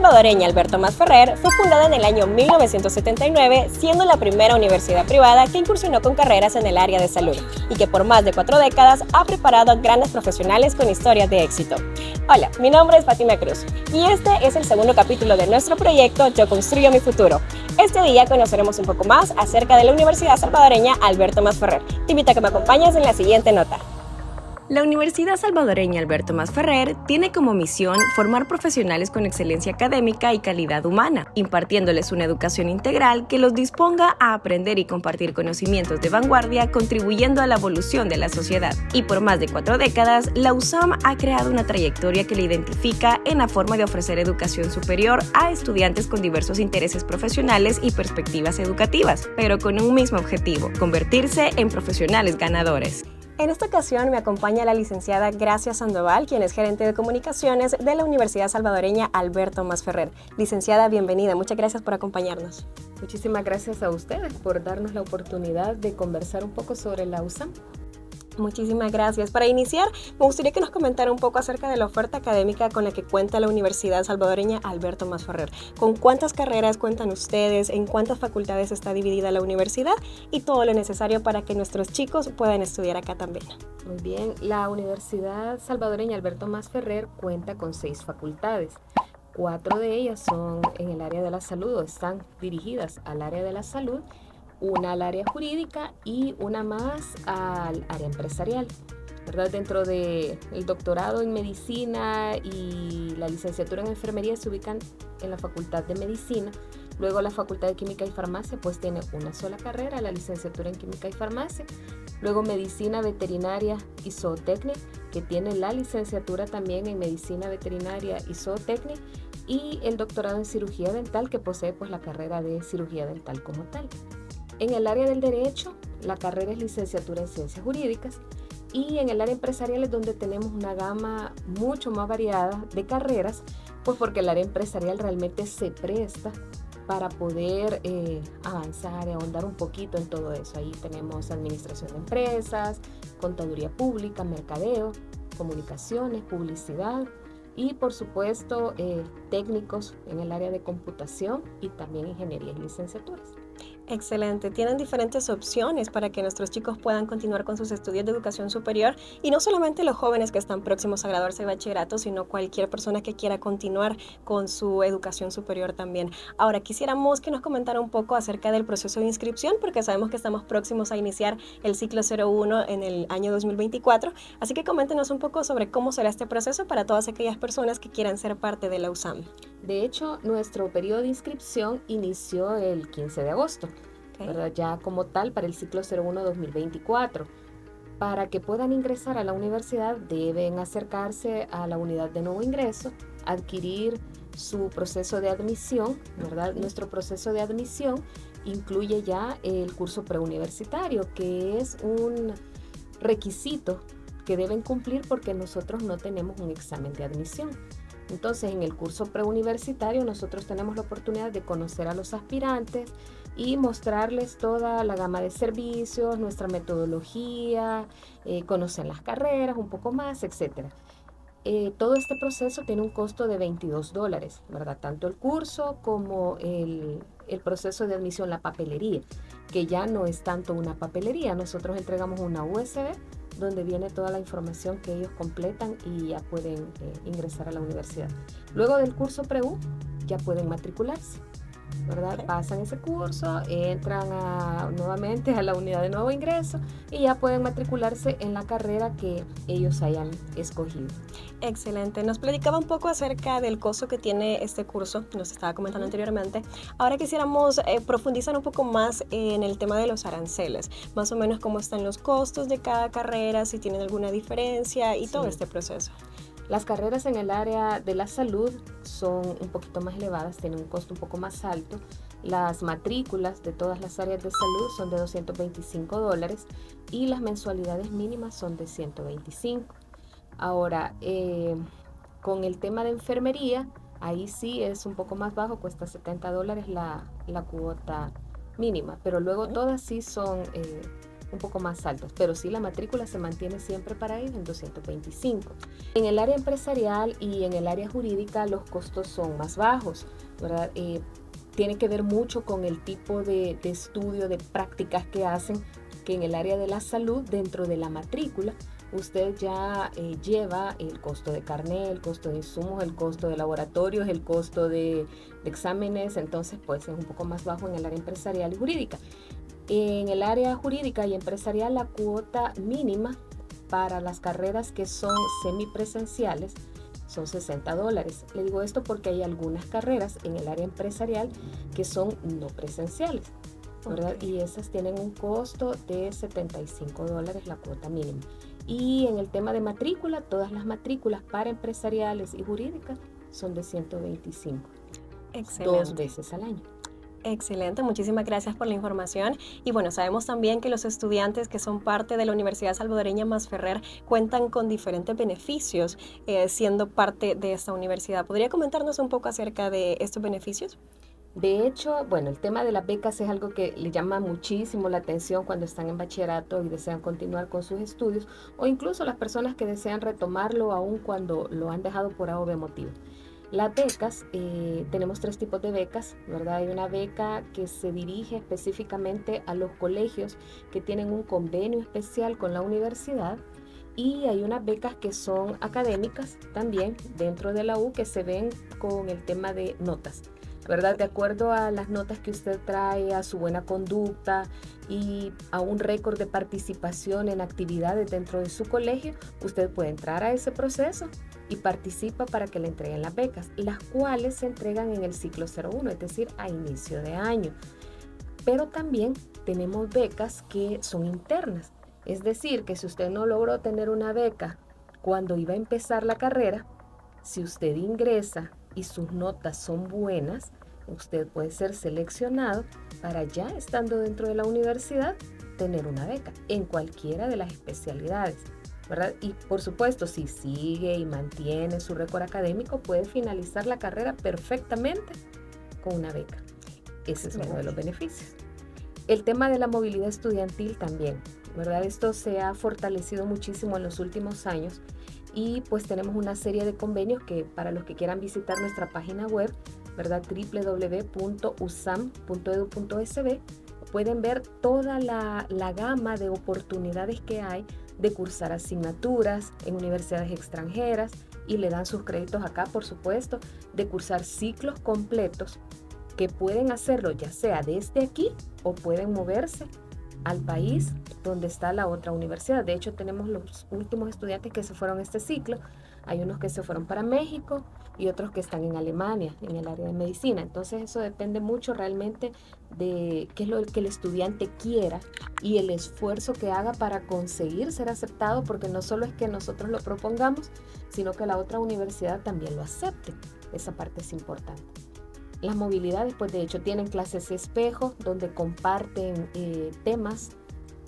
Salvadoreña Alberto Masferrer fue fundada en el año 1979, siendo la primera universidad privada que incursionó con carreras en el área de salud y que por más de cuatro décadas ha preparado a grandes profesionales con historias de éxito. Hola, mi nombre es Fátima Cruz y este es el segundo capítulo de nuestro proyecto Yo Construyo Mi Futuro. Este día conoceremos un poco más acerca de la Universidad Salvadoreña Alberto Masferrer. Te invito a que me acompañes en la siguiente nota. La Universidad Salvadoreña Alberto Masferrer tiene como misión formar profesionales con excelencia académica y calidad humana, impartiéndoles una educación integral que los disponga a aprender y compartir conocimientos de vanguardia, contribuyendo a la evolución de la sociedad. Y por más de cuatro décadas, la USAM ha creado una trayectoria que le identifica en la forma de ofrecer educación superior a estudiantes con diversos intereses profesionales y perspectivas educativas, pero con un mismo objetivo, convertirse en profesionales ganadores. En esta ocasión me acompaña la licenciada Gracia Sandoval, quien es gerente de comunicaciones de la Universidad Salvadoreña Alberto Masferrer. Licenciada, bienvenida. Muchas gracias por acompañarnos. Muchísimas gracias a ustedes por darnos la oportunidad de conversar un poco sobre la USAM. Muchísimas gracias. Para iniciar, me gustaría que nos comentara un poco acerca de la oferta académica con la que cuenta la Universidad Salvadoreña Alberto Masferrer. ¿Con cuántas carreras cuentan ustedes? ¿En cuántas facultades está dividida la universidad? Y todo lo necesario para que nuestros chicos puedan estudiar acá también. Muy bien, la Universidad Salvadoreña Alberto Masferrer cuenta con seis facultades. Cuatro de ellas son en el área de la salud o están dirigidas al área de la salud una al área jurídica y una más al área empresarial. ¿verdad? Dentro del el doctorado en medicina y la licenciatura en enfermería se ubican en la Facultad de Medicina. Luego la Facultad de Química y Farmacia pues tiene una sola carrera, la licenciatura en Química y Farmacia. Luego Medicina Veterinaria y Zootecnia, que tiene la licenciatura también en Medicina Veterinaria y Zootecnia. Y el doctorado en Cirugía Dental, que posee pues la carrera de Cirugía Dental como tal. En el área del derecho, la carrera es licenciatura en ciencias jurídicas y en el área empresarial es donde tenemos una gama mucho más variada de carreras, pues porque el área empresarial realmente se presta para poder eh, avanzar y ahondar un poquito en todo eso. Ahí tenemos administración de empresas, contaduría pública, mercadeo, comunicaciones, publicidad y por supuesto eh, técnicos en el área de computación y también ingeniería y licenciaturas. Excelente. Tienen diferentes opciones para que nuestros chicos puedan continuar con sus estudios de educación superior y no solamente los jóvenes que están próximos a graduarse de bachillerato, sino cualquier persona que quiera continuar con su educación superior también. Ahora, quisiéramos que nos comentara un poco acerca del proceso de inscripción porque sabemos que estamos próximos a iniciar el ciclo 01 en el año 2024, así que coméntenos un poco sobre cómo será este proceso para todas aquellas personas que quieran ser parte de la USAM. De hecho, nuestro periodo de inscripción inició el 15 de agosto, ya como tal para el ciclo 01-2024. Para que puedan ingresar a la universidad deben acercarse a la unidad de nuevo ingreso, adquirir su proceso de admisión, ¿verdad? Nuestro proceso de admisión incluye ya el curso preuniversitario, que es un requisito que deben cumplir porque nosotros no tenemos un examen de admisión. Entonces, en el curso preuniversitario nosotros tenemos la oportunidad de conocer a los aspirantes y mostrarles toda la gama de servicios, nuestra metodología, eh, conocer las carreras un poco más, etc. Eh, todo este proceso tiene un costo de 22 dólares, ¿verdad? Tanto el curso como el, el proceso de admisión, la papelería, que ya no es tanto una papelería. Nosotros entregamos una USB donde viene toda la información que ellos completan y ya pueden eh, ingresar a la universidad. Luego del curso PREU ya pueden matricularse. ¿Verdad? Pasan ese curso, entran nuevamente a la unidad de nuevo ingreso y ya pueden matricularse en la carrera que ellos hayan escogido. Excelente. Nos platicaba un poco acerca del costo que tiene este curso, nos estaba comentando anteriormente. Ahora quisiéramos eh, profundizar un poco más en el tema de los aranceles, más o menos cómo están los costos de cada carrera, si tienen alguna diferencia y todo este proceso. Las carreras en el área de la salud son un poquito más elevadas, tienen un costo un poco más alto. Las matrículas de todas las áreas de salud son de 225 dólares y las mensualidades mínimas son de 125. Ahora, eh, con el tema de enfermería, ahí sí es un poco más bajo, cuesta 70 dólares la, cuota mínima, pero luego todas sí son eh, un poco más altos, pero sí la matrícula se mantiene siempre para ellos en 225. En el área empresarial y en el área jurídica los costos son más bajos, ¿verdad? Eh, tiene que ver mucho con el tipo de, estudio, de prácticas que hacen, que en el área de la salud, dentro de la matrícula, usted ya eh, lleva el costo de carnet, el costo de insumos, el costo de laboratorios, el costo de, de, exámenes, entonces pues es un poco más bajo en el área empresarial y jurídica. En el área jurídica y empresarial la cuota mínima para las carreras que son semipresenciales son 60 dólares. Le digo esto porque hay algunas carreras en el área empresarial que son no presenciales. ¿verdad? Y esas tienen un costo de 75 dólares la cuota mínima. Y en el tema de matrícula, todas las matrículas para empresariales y jurídicas son de 125. Excelente. Dos veces al año. Excelente, muchísimas gracias por la información. Y bueno, sabemos también que los estudiantes que son parte de la Universidad Salvadoreña Masferrer cuentan con diferentes beneficios eh, siendo parte de esta universidad. ¿Podría comentarnos un poco acerca de estos beneficios? De hecho, bueno, el tema de las becas es algo que le llama muchísimo la atención cuando están en bachillerato y desean continuar con sus estudios o incluso las personas que desean retomarlo aún cuando lo han dejado por algo motivo. Las becas, eh, tenemos tres tipos de becas, ¿verdad? Hay una beca que se dirige específicamente a los colegios que tienen un convenio especial con la universidad y hay unas becas que son académicas también dentro de la U que se ven con el tema de notas. ¿verdad? De acuerdo a las notas que usted trae, a su buena conducta y a un récord de participación en actividades dentro de su colegio, usted puede entrar a ese proceso y participa para que le entreguen las becas, las cuales se entregan en el ciclo 01, es decir, a inicio de año. Pero también tenemos becas que son internas, es decir, que si usted no logró tener una beca cuando iba a empezar la carrera, si usted ingresa y sus notas son buenas, usted puede ser seleccionado para ya estando dentro de la universidad tener una beca en cualquiera de las especialidades. Y por supuesto, si sigue y mantiene su récord académico, puede finalizar la carrera perfectamente con una beca. Ese es uno de los beneficios. El tema de la movilidad estudiantil también, ¿verdad? Esto se ha fortalecido muchísimo en los últimos años y pues tenemos una serie de convenios que para los que quieran visitar nuestra página web ¿verdad? www.usam.edu.sb, pueden ver toda la, la gama de oportunidades que hay de cursar asignaturas en universidades extranjeras y le dan sus créditos acá, por supuesto, de cursar ciclos completos que pueden hacerlo ya sea desde aquí o pueden moverse al país donde está la otra universidad. De hecho, tenemos los últimos estudiantes que se fueron este ciclo. Hay unos que se fueron para México, y otros que están en Alemania, en el área de medicina. Entonces eso depende mucho realmente de qué es lo que el estudiante quiera y el esfuerzo que haga para conseguir ser aceptado, porque no solo es que nosotros lo propongamos, sino que la otra universidad también lo acepte. Esa parte es importante. Las movilidades, pues de hecho tienen clases espejo donde comparten eh, temas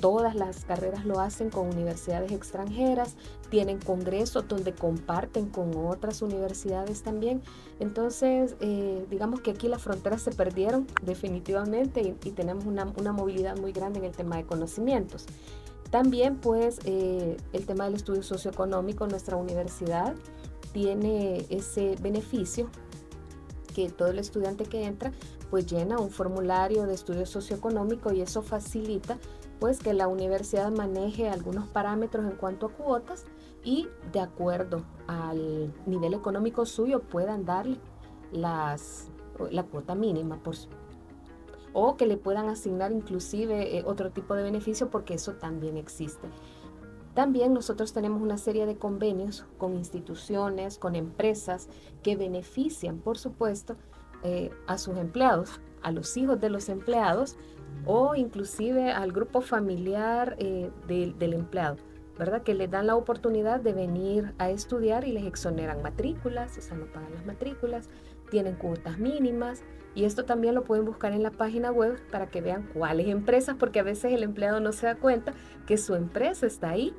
todas las carreras lo hacen con universidades extranjeras, tienen congresos donde comparten con otras universidades también. Entonces, eh, digamos que aquí las fronteras se perdieron definitivamente y, tenemos una, movilidad muy grande en el tema de conocimientos. También, pues, eh, el tema del estudio socioeconómico, nuestra universidad tiene ese beneficio que todo el estudiante que entra pues llena un formulario de estudio socioeconómico y eso facilita pues que la universidad maneje algunos parámetros en cuanto a cuotas y de acuerdo al nivel económico suyo puedan darle las, la cuota mínima o que le puedan asignar inclusive eh, otro tipo de beneficio porque eso también existe. También nosotros tenemos una serie de convenios con instituciones, con empresas que benefician, por supuesto, eh, a sus empleados, a los hijos de los empleados o inclusive al grupo familiar eh, del empleado, ¿verdad? Que les dan la oportunidad de venir a estudiar y les exoneran matrículas, o sea, no pagan las matrículas, tienen cuotas mínimas y esto también lo pueden buscar en la página web para que vean cuáles empresas, porque a veces el empleado no se da cuenta que su empresa está ahí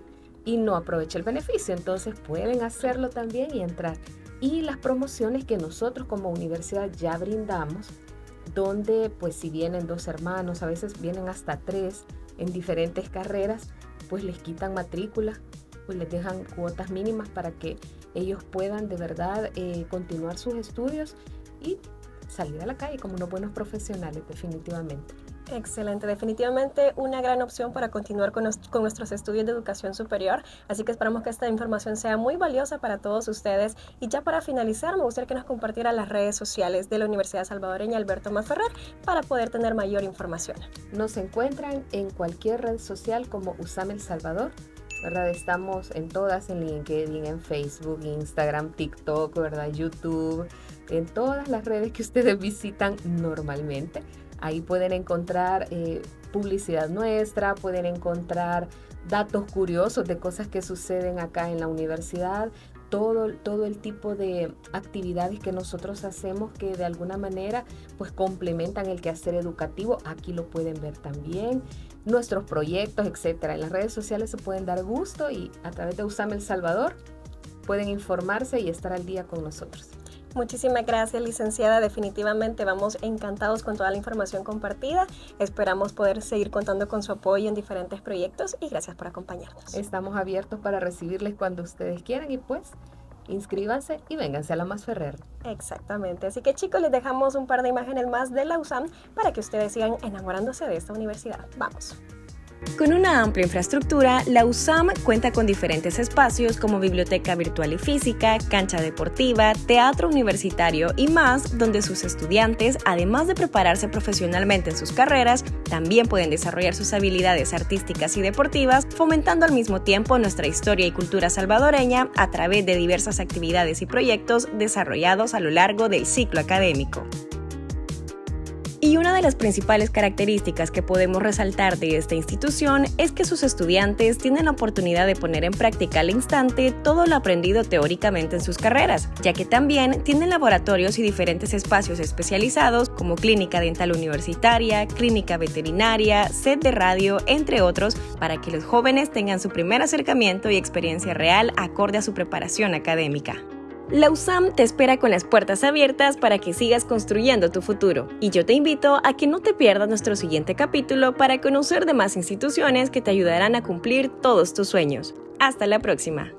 y no aprovecha el beneficio, entonces pueden hacerlo también y entrar. Y las promociones que nosotros como universidad ya brindamos donde pues si vienen dos hermanos, a veces vienen hasta tres, en diferentes carreras, pues les quitan matrícula, pues les dejan cuotas mínimas para que ellos puedan de verdad eh, continuar sus estudios y salir a la calle como unos buenos profesionales definitivamente. Excelente, definitivamente una gran opción para continuar con, nuestros estudios de educación superior. Así que esperamos que esta información sea muy valiosa para todos ustedes. Y ya para finalizar, me gustaría que nos compartiera las redes sociales de la Universidad Salvadoreña Alberto Maferrer para poder tener mayor información. Nos encuentran en cualquier red social como USAM El Salvador. ¿verdad? Estamos en todas, en LinkedIn, en Facebook, Instagram, TikTok, ¿verdad? YouTube, en todas las redes que ustedes visitan normalmente. Ahí pueden encontrar eh, publicidad nuestra, pueden encontrar datos curiosos de cosas que suceden acá en la universidad, todo, todo, el tipo de actividades que nosotros hacemos que de alguna manera pues complementan el quehacer educativo. Aquí lo pueden ver también. Nuestros proyectos, etcétera. En las redes sociales se pueden dar gusto y a través de Usame El Salvador pueden informarse y estar al día con nosotros. Muchísimas gracias, licenciada. Definitivamente vamos encantados con toda la información compartida. Esperamos poder seguir contando con su apoyo en diferentes proyectos y gracias por acompañarnos. Estamos abiertos para recibirles cuando ustedes quieran y pues inscríbanse y vénganse a la Más Ferrer. Exactamente. Así que chicos, les dejamos un par de imágenes más de la USAM para que ustedes sigan enamorándose de esta universidad. Vamos. Con una amplia infraestructura, la USAM cuenta con diferentes espacios como biblioteca virtual y física, cancha deportiva, teatro universitario y más, donde sus estudiantes, además de prepararse profesionalmente en sus carreras, también pueden desarrollar sus habilidades artísticas y deportivas, fomentando al mismo tiempo nuestra historia y cultura salvadoreña a través de diversas actividades y proyectos desarrollados a lo largo del ciclo académico. Y una de las principales características que podemos resaltar de esta institución es que sus estudiantes tienen la oportunidad de poner en práctica al instante todo lo aprendido teóricamente en sus carreras, ya que también tienen laboratorios y diferentes espacios especializados como clínica dental universitaria, clínica veterinaria, set de radio, entre otros, para que los jóvenes tengan su primer acercamiento y experiencia real acorde a su preparación académica. La USAM te espera con las puertas abiertas para que sigas construyendo tu futuro. Y yo te invito a que no te pierdas nuestro siguiente capítulo para conocer de más instituciones que te ayudarán a cumplir todos tus sueños. Hasta la próxima.